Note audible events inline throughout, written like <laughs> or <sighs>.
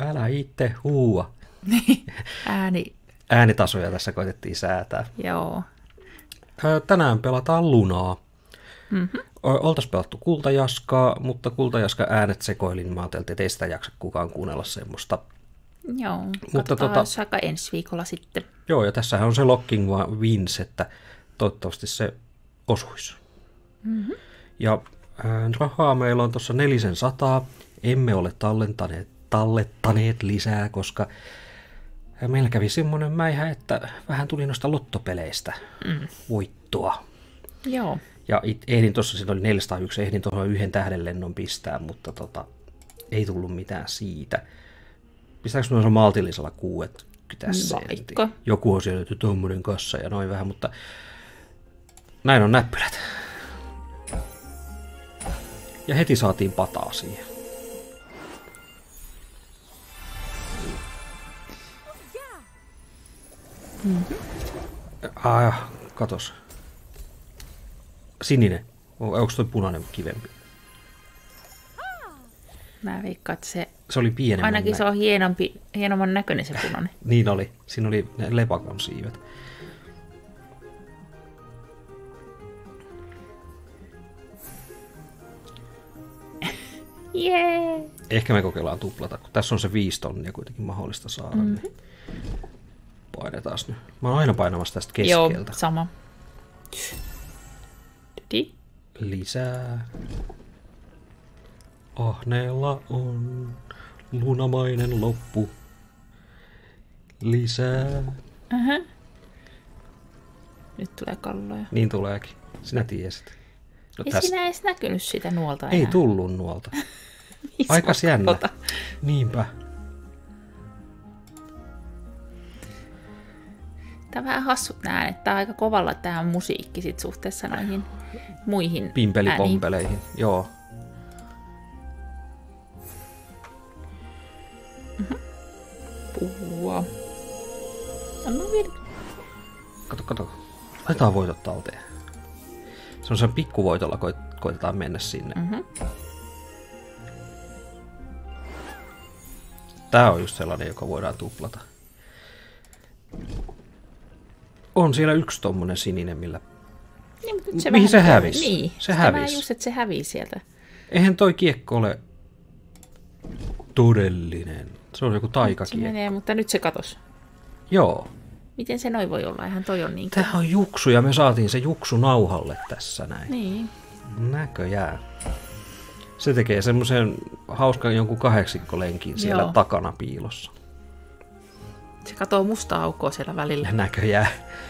Älä itse huua. Niin, <laughs> ääni, Äänitasoja tässä koitettiin säätää. joo. Tänään pelataan Lunaa. Mm-hmm. Oltaisiin pelattu Kultajaskaa, mutta Kultajaska äänet sekoilin. Mä ajattelin, että ei sitä jaksa kukaan kuunnella semmoista. Joo, Mutta tota- aika ensi viikolla sitten. Joo, ja tässähän on se Locking Wins, että toivottavasti se osuisi. Mm-hmm. Ja rahaa meillä on tuossa nelisen sataa. Emme ole tallentaneet, tallettaneet lisää, koska meillä kävi semmoinen mäihä, että vähän tuli noista lottopeleistä mm. voittoa. Joo, Ja it, ehdin tuossa, siinä oli 401, ehdin tuohon yhden tähden lennon pistää, mutta tota, ei tullut mitään siitä. Pistääkö noin maltillisella 60 senttiä? Vaikka. Joku on siellä, että tuommoinen kassa ja noin vähän, mutta näin on näppylät. Ja heti saatiin pataa siihen. Mm-hmm. Ah, katos. Sininen. On- Onko toi punainen kivempi? mä veikkaan, että se, Se oli pienemmän ainakin se nä- on hienompi, hienomman näköinen se punainen. <laughs> Niin oli. Siinä oli ne lepakon siivet. <laughs> Jee! Ehkä me kokeillaan tuplata, kun tässä on se viisi tonnia kuitenkin mahdollista saada. Mm-hmm. Niin painetaan nyt. Mä oon aina painamassa tästä Joo, keskeltä. sama. Di. Lisää. Ahneella on lunamainen loppu. Lisää. Aha. Nyt tulee kalloja. Niin tuleekin. Sinä tiesit. No, Ei täs- siinä edes näkynyt sitä nuolta Ei enää. tullut nuolta. <laughs> Iso Aikas jännä. Niinpä. Tää on vähän hassut nää äänet. Tää on aika kovalla tää musiikki sit suhteessa noihin muihin ääniin. Pimpelipompeleihin. Joo. Puhua. Anna vielä. Kato, kato. Otetaan voitot talteen. Se on sen pikkuvoitolla koit- koitetaan mennä sinne. Mhm. Tää on just sellainen, joka voidaan tuplata. On siellä yksi tommonen sininen, millä... Niin, mutta nyt Mihin se hävisi? Niin, Se hävisi. Just, että se hävisi sieltä. Eihän toi kiekko ole todellinen. Se on joku Se taikakiekko. menee, mutta nyt se katos. Joo. Miten se noin voi olla? Eihän toi on niin. Tämähän on juksu ja me saatiin se juksu nauhalle tässä näin. Niin. Näköjään. Se tekee semmoisen hauskan jonkun kahdeksikkolenkin siellä Joo. takana piilossa. Se katoo mustaa aukkoa siellä välillä. Näköjään.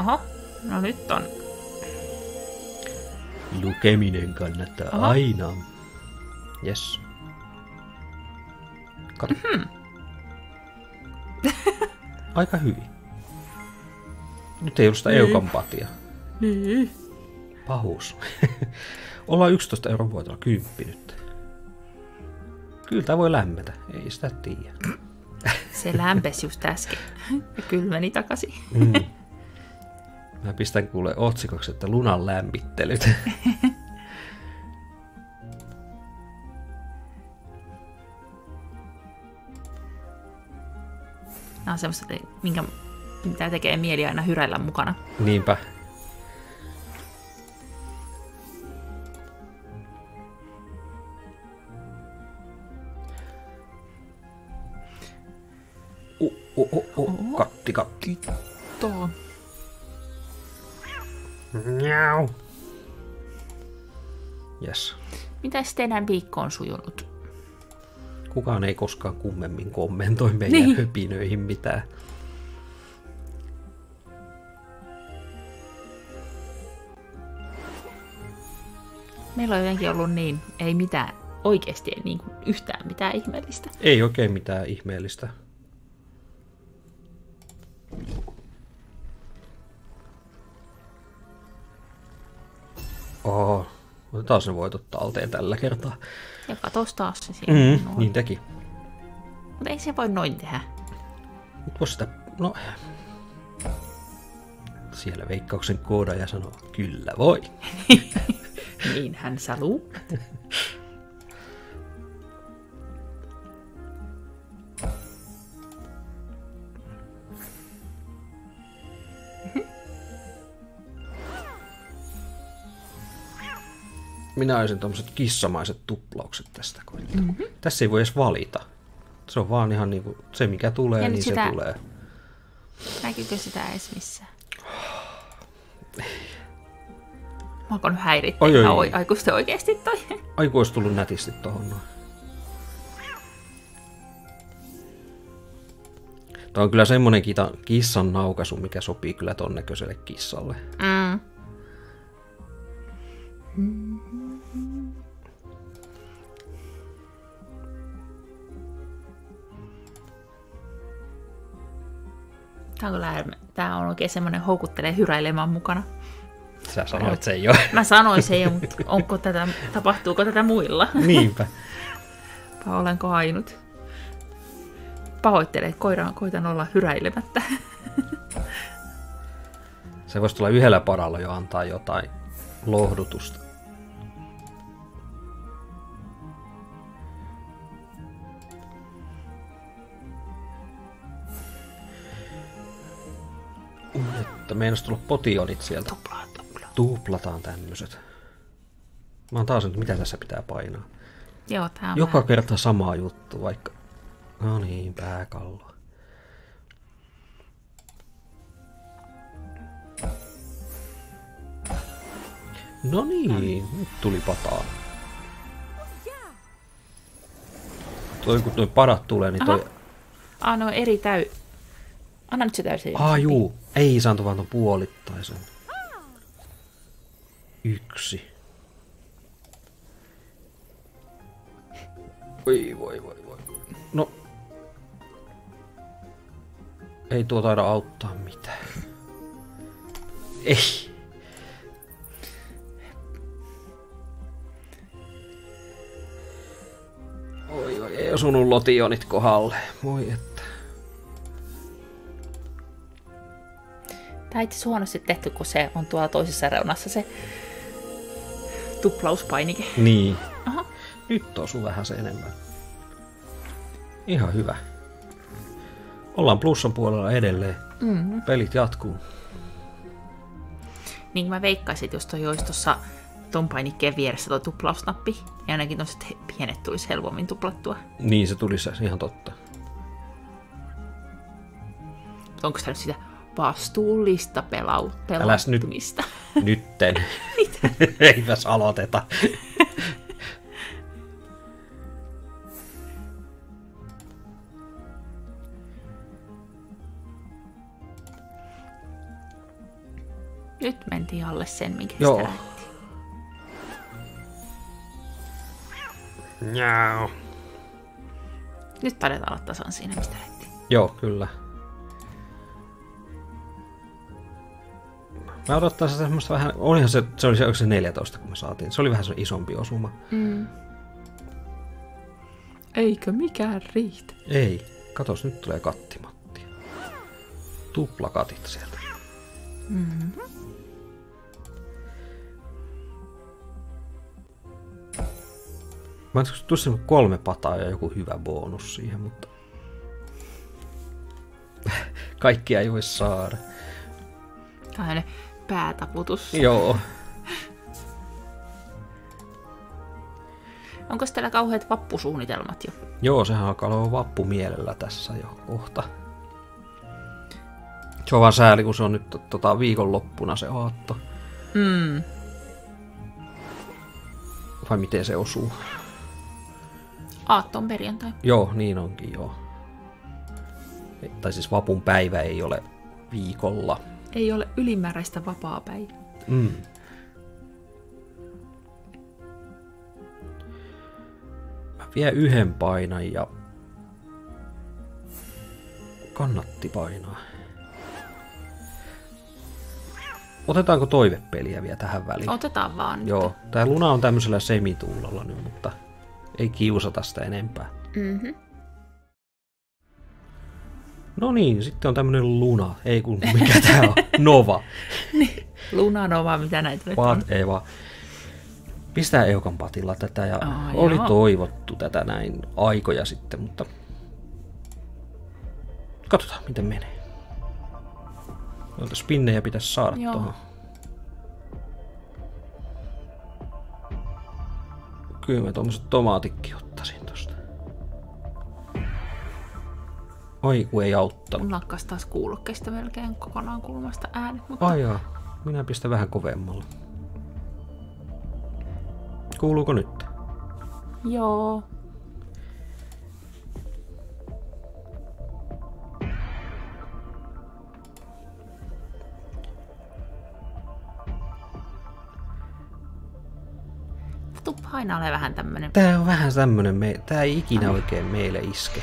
Oho. No nyt on. Lukeminen kannattaa Aha. aina. Yes. Kato. Mhm. <laughs> Aika hyvin. Nyt ei ollut sitä eukampatia. Niin. Pahuus. <laughs> Ollaan 11 euron voitolla kymppi nyt. Kyllä tämä voi lämmetä, ei sitä tiedä. Se lämpesi just äsken. Ja kylmeni takaisin. Mm. Mä pistän kuule otsikoksi, että lunan lämmittelyt. Nämä on semmoista, minkä, mitä tekee mieli aina hyräillä mukana. Niinpä. Oh, oh, oh. Katti, katti. Tuo. Miau. Yes. Mitäs teidän viikko on sujunut? Kukaan ei koskaan kummemmin kommentoi meidän Niin. höpinöihin mitään. Meillä on jotenkin ollut niin, ei mitään, oikeasti ei niin kuin yhtään mitään ihmeellistä. Ei oikein mitään ihmeellistä. Otetaan se voitot talteen tällä kertaa. Ja katos taas se siinä. Mm, noin. niin teki. Mutta ei se voi noin tehdä. Mut vois sitä, no... Siellä veikkauksen koodaja sanoo, kyllä voi. <laughs> Niin hän saluu. <laughs> Minä olisin tuommoiset kissamaiset tuplaukset tästä. Mm-hmm. Tässä ei voi edes valita. Se on vaan ihan niin kuin se, mikä tulee, Ja niin nyt se sitä- tulee. Näkyykö sitä edes missään? <sighs> Mä alkoin häirittää Oi, oi, oi. aikuisten oikeasti toi. Ai kun olisi tullut nätisti tohon noin. Tämä on kyllä semmonen kita, kissan naukaisu, mikä sopii kyllä ton näköiselle kissalle. Mm. Tää on, kyllä, tää on oikein semmoinen houkuttelee hyräilemään mukana. Sä sanoit sen jo. Mä sanoin sen jo, mutta onko tätä, tapahtuuko tätä muilla? <laughs> Niinpä. <laughs> Vai olenko ainut? Pahoittelen, koira, koitan olla hyräilemättä. Se voisi tulla yhdellä paralla jo antaa jotain lohdutusta. Meinas tulla potionit sieltä. Tuplataan tämmöiset. Mä oon taas nyt, mitä tässä pitää painaa. Joo, tää on Joka vähän- kerta sama juttu, vaikka... No niin, pääkallo. No niin, nyt tuli pataa. Toi kun toi padat tulee, niin toi... Ah, no eri täy... Anna nyt se täysin. Aa juu, ei saanut vaan ton puolittaisen. Yksi. Oi voi voi voi. No. Ei tuo taida auttaa mitään. Ei. Oi oi, ei osunut lotionit kohdalle. Voi että. Asiassa huonosti tehty, kun se on tuolla toisessa reunassa se tuplauspainike. Niin. Aha. Nyt osu vähän se enemmän. Ihan hyvä. Ollaan plussan puolella edelleen. Mm. Pelit jatkuu. Niin mä veikkaisin, että jos toi olisi tuossa ton painikkeen vieressä toi tuplausnappi, niin ainakin tuollaiset pienet tulisi helpommin tuplattua. Niin se tuli se ihan totta. Onko tämä nyt sitä vastuullista pelau- Äläs nyt. <laughs> Nytten. <laughs> <laughs> Eipäs aloiteta. Nyt mentiin alle sen, minkä Joo. sitä. Njau. Nyt taidetaan olla tasan siinä, mistä lähti. Joo, kyllä. Mä odottaisin semmoista vähän, olihan se, se oli se, oliko se 14, kun me saatiin. Se oli vähän se isompi osuma. Mm. Eikö mikään riitä? Ei, katos, nyt tulee kattimatti. Tuplakatit sieltä. Mm. Mä tulisi kolme pataa ja joku hyvä bonus siihen, mutta... <laughs> Kaikkia ei voi saada. Tämä on päätaputus. Joo. Onko täällä kauheat vappusuunnitelmat jo? Joo, sehän alkaa olla vappu mielellä tässä jo kohta. Se on vaan sääli, kun se on nyt tota, viikonloppuna se aatto. Mm. Vai miten se osuu? Aatto on perjantai. Joo, niin onkin joo. Tai siis vapun päivä ei ole viikolla. Ei ole ylimääräistä vapaa-päivää. Mm. Mä vien yhden painan ja kannatti painaa. Otetaanko toivepeliä vielä tähän väliin? Otetaan vaan. Joo, tää Luna on tämmöisellä semituulella nyt, mutta ei kiusata sitä enempää. Mm-hmm. No niin, sitten on tämmönen Luna, ei kun mikä tää on, <laughs> Nova. Luna Nova, mitä näitä nyt on. Pat Eva. Pistää Eukan patilla tätä ja Aa, oli joo. toivottu tätä näin aikoja sitten, mutta katsotaan miten menee. Noita spinnejä pitäisi saada Joo. tuohon. Kyllä mä tuommoiset tomaatikki ottaisin Oi, kun ei auttanut. Mun lakkas taas kuulokkeista melkein kokonaan kulmasta äänet, mutta Ai jaa, minä pistän vähän kovemmalla. Kuuluuko nyt? joo. Tuu painaa vähän tämmönen. Tää on vähän tämmönen, me... tää ei ikinä oikein meille iske.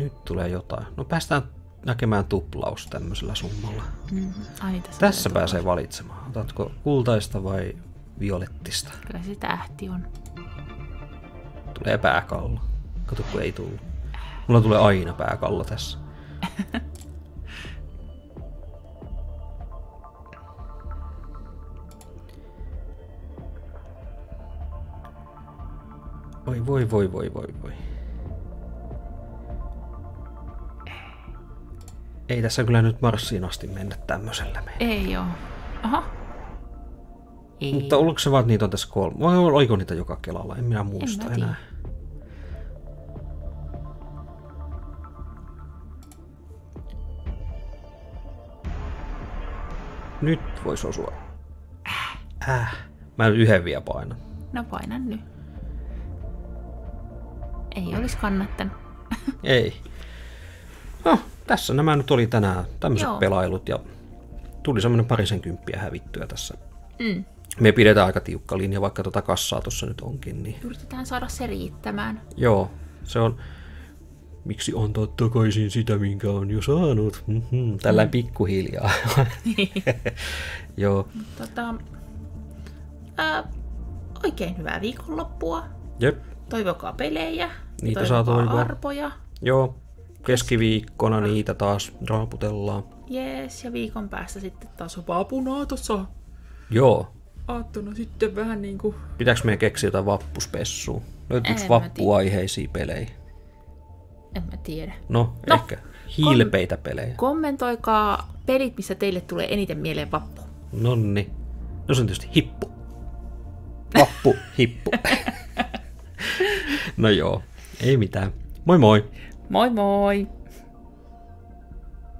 Nyt tulee jotain. No päästään näkemään tuplaus tämmöisellä summalla. Mm. Ai, tässä, Tässä pääsee valitsemaan. Otatko kultaista vai violettista? Kyllä se tähti on. Tulee pääkallo. Kato, kun ei tullut. Mulla tulee aina pääkallo tässä. <laughs> Oi voi voi voi voi voi. Ei tässä kyllä nyt Marsiin asti mennä tämmöisellä meidän. Ei oo. Aha. Ei. Mutta oliko se vaan, että niitä on tässä kolme? Vai oliko niitä joka kelalla? En minä muista mä tiedä. enää. Nyt voisi osua. Äh. Mä nyt yhden vielä painan. No painan nyt. Ei olisi kannattanut. Ei. <laughs> No, tässä nämä nyt oli tänään tämmöiset Joo. pelailut ja tuli semmoinen parisen kymppiä hävittyä tässä. Mm. Me pidetään aika tiukka linja, vaikka tota kassaa tuossa nyt onkin, niin Yritetään saada se riittämään. Joo, se on... Miksi antaa takaisin sitä, minkä on jo saanut? Mhm, Tällä mm. pikkuhiljaa. <laughs> Joo, Tota, ää, oikein hyvää viikonloppua. jep, Toivokaa pelejä. Niitä saa toivoa. arpoja. joo. Keskiviikkona niitä taas raaputellaan. Jees, ja viikon päästä sitten taas on vaapunaa tuossa Joo. aattona sitten vähän niinku... Pitääkö meidän keksiä jotain vappuspessua? Löytyykö vappuaiheisia pelejä? En mä tiedä. No, No, ehkä hilpeitä pelejä. Kommentoikaa pelit, missä teille tulee eniten mieleen vappu. Nonni. No se on tietysti hippu. Vappu, hippu. <laughs> no joo, ei mitään. Moi moi! Moi moi!